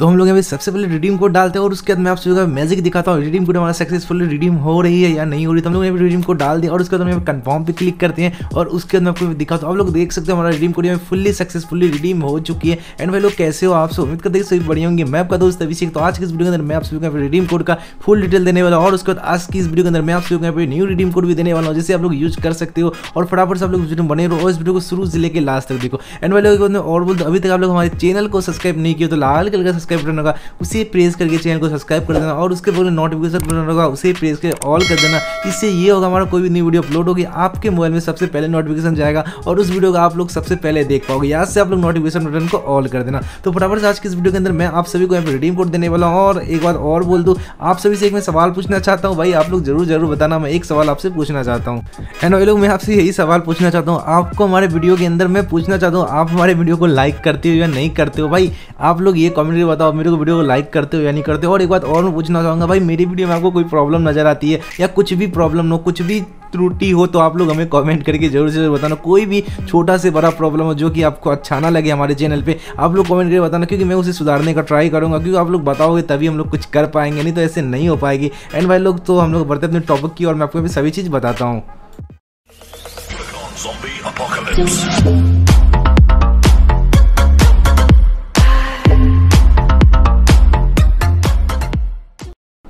तो हम लोग यहाँ पे सबसे पहले रिडीम कोड डालते हैं और उसके बाद मैं आपसे मैजिक दिखाता हूँ। रिडीम कोड हमारा सक्सेसफुली रिडीम हो रही है या नहीं हो रही तो हम लोग यहाँ पे रिडीम कोड डाल दिया और उसके बाद हम यहाँ कन्फर्म पे क्लिक करते हैं और उसके बाद मैं आपको दिखाता हूँ। आप लोग देख सकते हो हमारा रिडीम कोड यहाँ फुल्ली सक्सेसफुली रिडीम हो चुकी है। एंड भाई लोग, कैसे हो आपसे उम्मीद करते हैं सभी बढ़िया होंगे। मैं आपका दोस्त अभिषेक तो आज की इस वीडियो के अंदर मैं आप सभी रिडीम कोड का फुल डिटेल देने वाला और उसके बाद आज की इस वीडियो के अंदर मैं आप सभी यहाँ पे न्यू रिडीम कोड भी देने वाला हूँ, जिसे आप लोग यूज़ कर सकते हो। और फटाफट से आप लोग वीडियो बने रहो और इस वीडियो को शुरू से लेकर लास्ट तक देखो। एंड भाई लोग और बोलते अभी तक आप लोग हमारे चैनल को सब्सक्राइब नहीं किया तो लाल कलर का सब्सक्राइब बटन होगा उसे प्रेस करके चैनल को सब्सक्राइब कर देना और उसके बोले नोटिफिकेशन बटन होगा उसे प्रेस कर ऑल कर देना। इससे ये होगा हमारा कोई भी नई वीडियो अपलोड होगी, आपके मोबाइल में सबसे पहले नोटिफिकेशन जाएगा और उस वीडियो को आप लोग सबसे पहले देख पाओगे। यहाँ से आप लोग नोटिफिकेशन बटन को ऑल कर देना। तो फटाफट से आज की इस वीडियो के अंदर मैं आप सभी को यहाँ पे रिडीम कोड देने वाला हूँ और एक बार और बोल दूँ, आप सभी से एक मैं सवाल पूछना चाहता हूँ। भाई, आप लोग ज़रूर ज़रूर बताना, मैं एक सवाल आपसे पूछना चाहता हूँ। एंड लोग, मैं आपसे यही सवाल पूछना चाहता हूँ। आपको हमारे वीडियो के अंदर मैं पूछना चाहता हूँ, आप हमारे वीडियो को लाइक करते हो या नहीं करते हो? भाई, आप लोग ये कमेंट बताओ मेरे को वीडियो को लाइक करते हो या नहीं करते हो। और एक बात और मैं पूछना चाहूँगा, भाई मेरी वीडियो में आपको कोई प्रॉब्लम नज़र आती है या कुछ भी प्रॉब्लम हो, कुछ भी त्रुटि हो तो आप लोग हमें कमेंट करके ज़रूर से बताना। कोई भी छोटा से बड़ा प्रॉब्लम हो जो कि आपको अच्छा ना लगे हमारे चैनल पे, आप लोग कमेंट करके बताना, क्योंकि मैं उसे सुधारने का ट्राई करूँगा, क्योंकि आप लोग बताओगे तभी हम लोग कुछ कर पाएँगे, नहीं तो ऐसे नहीं हो पाएगी। एंड भाई लोग तो हम लोग बढ़ते अपने टॉपिक की और मैं आपको सभी चीज़ बताता हूँ।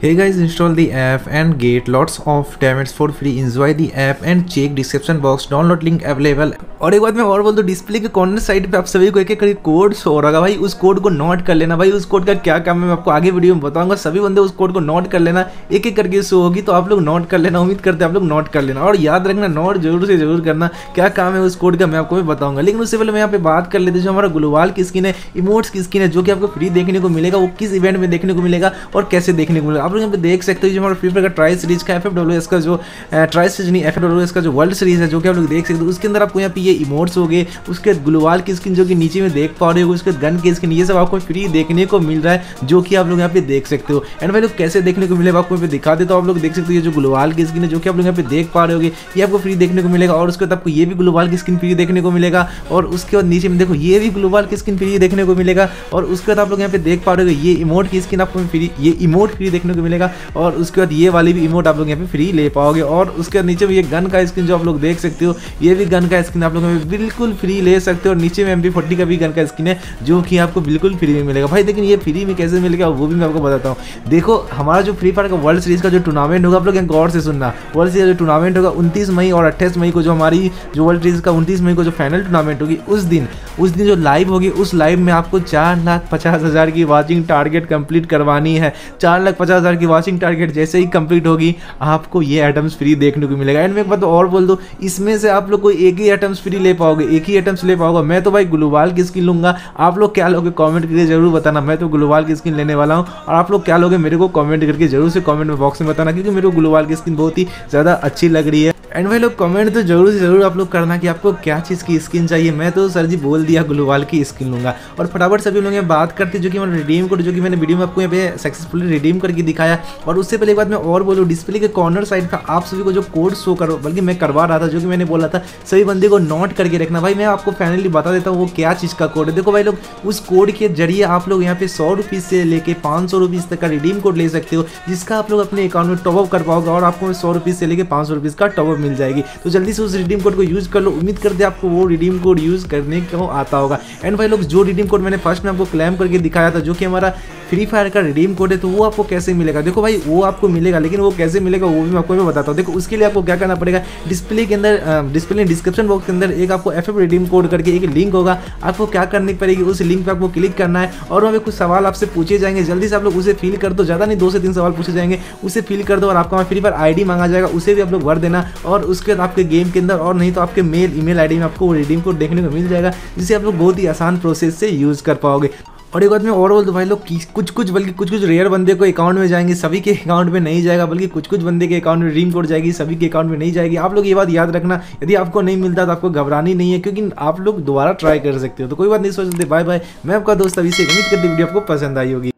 Hey guys, install the app and get lots of damage for free. Enjoy the app and check description box. Download link available. और एक बात मैं और बोल दूँ डिस्प्ले के कॉर्नर साइड पे आप सभी को एक एक कोड शो हो रहा भाई। उस कोड को नोट कर लेना भाई। उस कोड का क्या काम है मैं आपको आगे वीडियो में बताऊँगा। सभी बंदे उस कोड को नोट कर लेना। एक एक करके शो होगी तो आप लोग नोट कर लेना। उम्मीद करते हैं आप लोग नोट कर लेना। और याद रखना नोट ज़रूर से ज़रूर करना। क्या काम है उस कोड का मैं आपको भी बताऊँगा। लेकिन उससे पहले मैं यहाँ पे बात कर लेते जो हमारा ग्लोवाल की स्किन है इमोट्स की स्किन है जो कि आपको फ्री देखने को मिलेगा वो किस इवेंट में देखने को मिलेगा और कैसे देखने को मिलेगा। आप लोग यहाँ पे देख सकते हो जो हमारा फ्री फायर का ट्राई सीरीज़ का एफ़ का जो ट्राई सीरीज़ नहीं एफ़ का जो वर्ल्ड सीरीज़ है, जो कि आप लोग देख सकते हो, उसके अंदर आपको यहाँ पे ये इमोट्स हो गए, उसके ग्लोवाल की स्किन जो कि नीचे में देख पा रहे हो, उसके गन की स्किन ये सब आपको फ्री देखने को मिल रहा है, जो कि आप लोग यहाँ पे देख सकते हो। एंड भाई लोग, कैसे देखने को मिलेगा, आपको यहाँ पे दिखा दे तो आप लोग देख सकते हो जो ग्लोवाल की स्किन है, जो कि आप लोग यहाँ पे देख पा रहे हो ये आपको फ्री देखने को मिलेगा, और उसके बाद आपको ये भी ग्लोवाल की स्किन फ्री देखने को मिलेगा, और उसके बाद नीचे में देखो, ये भी ग्लोवाल की स्किन फ्री देखने को मिलेगा, और उसके बाद आप लोग यहाँ पे देख पा रहे हो ये इमोट की स्किन आपको फ्री ये इमोट फ्री देखने को मिलेगा। और उसके बाद ये वाली भी इमोट आप लोग यहाँ पे फ्री ले पाओगे। और उसके नीचे में ये गन का स्क्रीन जो आप लोग देख सकते हो, ये भी गन का स्किन आप लोग बिल्कुल फ्री ले सकते हो। और नीचे में एम का भी गन का स्किन है, जो कि आपको बिल्कुल फ्री में मिलेगा। भाई लेकिन ये फ्री में कैसे मिलेगा, वो भी मैं आपको बताता हूँ। देखो, हमारा जो फ्री फायर का वर्ल्ड सीरीज़ का जो टूर्नामेंट होगा, आप लोग गौर से सुनना। वर्ल्ड सीरीज़ का टूर्नामेंट होगा, उनतीस मई और अट्ठाईस मई को जो हमारी जो वर्ल्ड सीरीज़ का उनतीस मई को जो फाइनल टूर्नामेंट होगी, उस दिन उस दिन जो लाइव होगी, उस लाइव में आपको चार लाख पचास हज़ार की वॉचिंग टारगेट कंप्लीट करवानी है। चार लाख पचास की वॉचिंग टारगेट जैसे ही कंप्लीट होगी, आपको ये आइटम्स फ्री देखने को मिलेगा। एंड मैं बात और बोल दो, इसमें से आप लोग कोई एक ही आइटम्स फ्री ले पाओगे, एक ही आइटम्स ले पाओगे। मैं तो भाई ग्लोबाल की स्किन लूँगा। आप लोग क्या लोगे कमेंट करके ज़रूर बताना। मैं तो ग्लोबाल की स्किन लेने वाला हूँ। और आप लोग क्या लोगे, मेरे को कमेंट करके ज़रूर से कमेंट बॉक्स में बताना, क्योंकि मेरे को ग्लोबाल की स्किन बहुत ही ज़्यादा अच्छी लग रही है। एंड भाई लोग कमेंट तो ज़रूर ज़रूर आप लोग करना कि आपको क्या चीज़ की स्किन चाहिए। मैं तो सर जी बोल दिया, ग्लोवाल की स्किन लूँगा। और फटाफट सभी लोग बात करते, जो कि मैंने रिडीम कोड जो कि मैंने वीडियो में आपको यहाँ पे सक्सेसफुली रिडीम करके दिखाया। और उससे पहले एक बात मैं और बोलूँ डिस्प्ले के कॉर्नर साइड का आप सभी को जो कोड शो करो, बल्कि मैं करवा रहा था, जो कि मैंने बोला था, सभी बंदे को नोट करके रखना। भाई, मैं आपको फाइनली बता देता हूँ वो क्या चीज़ का कोड है। देखो भाई लोग, उस कोड के ज़रिए आप लोग यहाँ पे सौ रुपीज़ से लेके पाँच सौ रुपीज़ तक का रिडीम कोड ले सकते हो, जिसका आप लोग अपने अकाउंट में टॉपअप कर पाओगे और आपको सौ रुपीज़ से लेके पाँच सौ रुपीज़ का टॉपअप मिल जाएगी। तो जल्दी से उस रिडीम कोड को यूज़ कर लो। उम्मीद करते आपको वो रिडीम कोड यूज़ करने को आता होगा। एंड भाई लोग, जो रिडीम कोड मैंने फ़र्स्ट में आपको क्लेम करके दिखाया था, जो कि हमारा फ्री फायर का रिडीम कोड है तो वो आपको कैसे मिलेगा? देखो भाई, वो आपको मिलेगा, लेकिन वो कैसे मिलेगा, वो भी मैं आपको मैं बताता हूँ। देखो, उसके लिए आपको क्या करना पड़ेगा? डिस्प्ले के अंदर डिस्प्ले डिस्क्रिप्शन बॉक्स के अंदर एक आपको एफ़ रिडीम कोड करके एक लिंक होगा। आपको क्या करनी पड़ेगी? उस लिंक पर आपको क्लिक करना है और वहाँ पे कुछ सवाल आपसे पूछे जाएँगे। जल्दी से आप लोग उसे फिल कर दो। ज़्यादा नहीं, दो से तीन सवाल पूछे जाएँगे। उसे फिल कर दो और आपका फ्री फायर आईडी मांगा जाएगा। उसे भी आप लोग भर देना और उसके बाद आपके गेम के अंदर और नहीं तो आपके मेल ईमेल आईडी में आपको वो रिडीम कोड देखने को मिल जाएगा, जिसे आप लोग बहुत ही आसान प्रोसेस से यूज़ कर पाओगे। और एक बात मैं ओवरऑल तो भाई लोग कुछ कुछ बल्कि कुछ कुछ रेयर बंदे को अकाउंट में जाएँगे, सभी के अकाउंट में नहीं जाएगा, बल्कि कुछ कुछ बंदे के अकाउंट में ड्रीम कोड जाएगी, सभी के अकाउंट में नहीं जाएगी। आप लोग ये बात याद रखना, यदि आपको नहीं मिलता तो आपको घबरानी नहीं है, क्योंकि आप लोग दोबारा ट्राई कर सकते हो। तो कोई बात नहीं, सोच सकते बाय बाय मैं आपका दोस्त अभी से उम्मीद करती वीडियो आपको पसंद आई होगी।